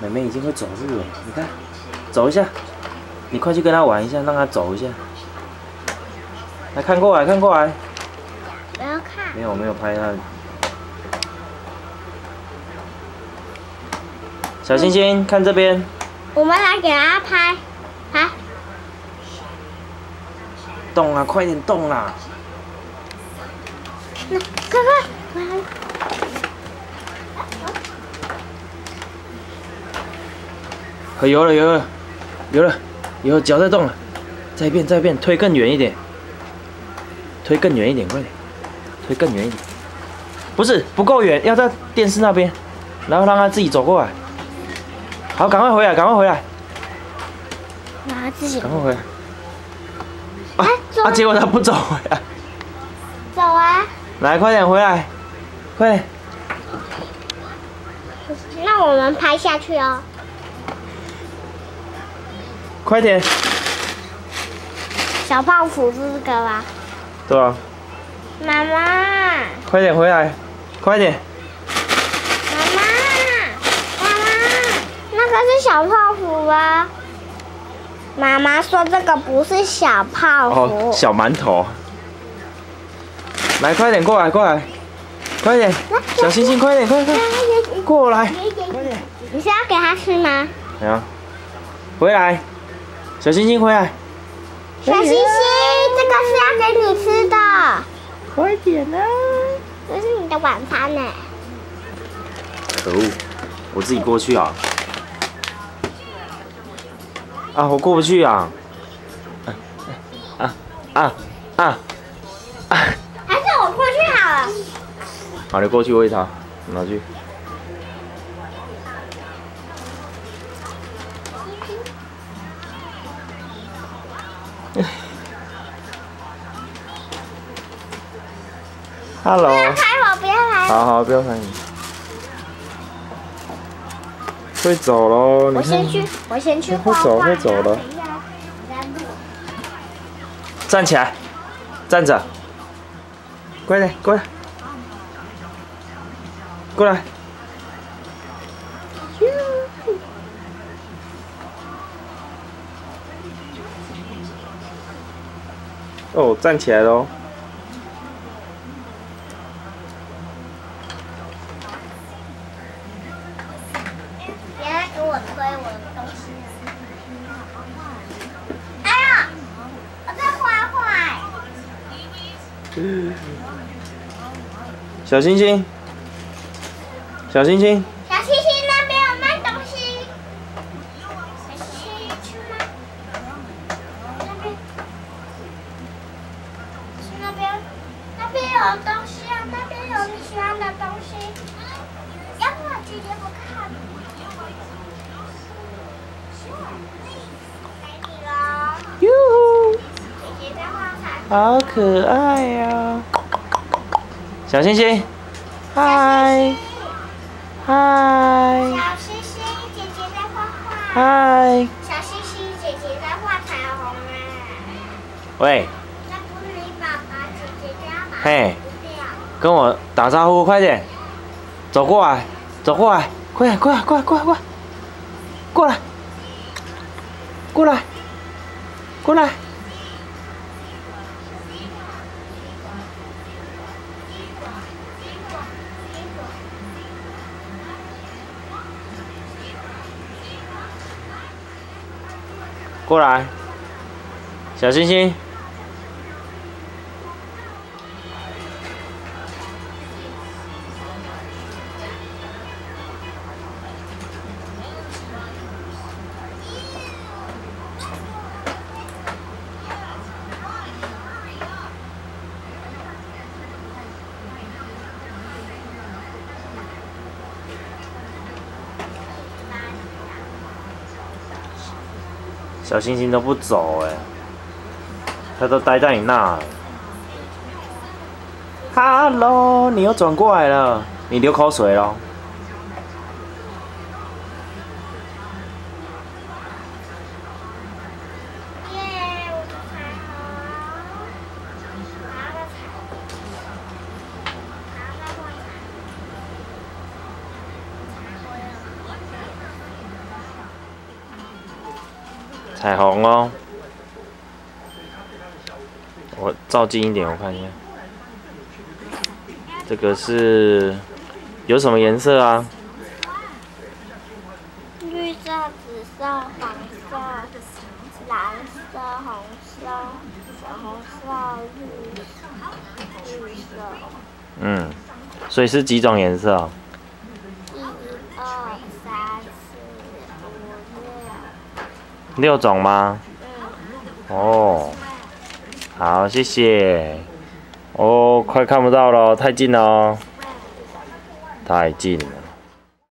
妹妹已经会走路了，你看，走一下，你快去跟她玩一下，让她走一下。来看过来，看过来。我要看。没有，没有拍她。小星星，看这边。我们来给他拍，拍。动啊，快点动啦！那，快快，快！有了，有了，有了，有脚在动了，再变，再变，推更远一点，推更远一点，快点，推更远一点，不是不够远，要在电视那边，然后让他自己走过来。好，赶快回来，赶快回来。拿自己。赶快回来。啊啊！结果他不走回来。走啊！来，快点回来，快点。那我们拍下去哦。快点！小泡芙是这个吧？对啊。妈妈。快点回来，快点。妈妈，妈妈，那个是小泡芙吧？妈妈说这个不是小泡芙。哦，小馒头。来，快点过来，过来，快点！小星星，快点，快快，过来，快点！你是要给他吃吗？没有。回来。小星星回来！小星星，这个是要给你吃的，快点啊！这是你的晚餐呢。可恶，我自己过去啊！啊，我过不去啊！啊啊啊啊！还是我过去好了。好，你过去喂它，拿去。Hello。不要拍我，不要拍。好好，不要拍你。会走喽，我先去，我先去会走，会走了。站起来，站着。过来，过来。过来。哦，站起来喽！别给我推我的东西！哎呀，我在坏坏！小星星，小星星。好可爱呀，小星星，嗨，嗨，小星星姐姐在画画，嗨，小星星姐姐在画彩虹喂，那不是你爸爸姐姐家嘿，跟我打招呼，快点，走过来，走过来，快点，过来，过来，过来，过来，过来，过来。过来，小星星。小星星都不走哎，它都待在你那。Hello，你又转过来了，你流口水了。彩虹哦。我照近一点，我看一下。这个是有什么颜色啊？绿色、紫色、黄色、蓝色、红色、粉红色、绿绿色。嗯，所以是几种颜色啊？六。种吗？哦，好，谢谢。哦，快看不到了，太近了哦，太近了。